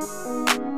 Música